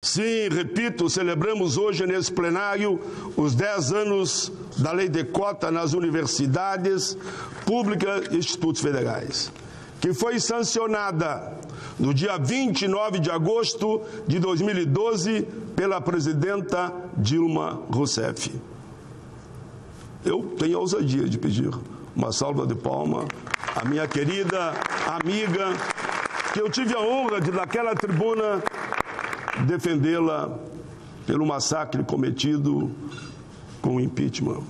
Sim, repito, celebramos hoje nesse plenário os 10 anos da lei de cota nas universidades públicas e institutos federais, que foi sancionada no dia 29 de agosto de 2012 pela presidenta Dilma Rousseff. Eu tenho a ousadia de pedir uma salva de palma à minha querida amiga, que eu tive a honra de, naquela tribuna, defendê-la pelo massacre cometido com o impeachment.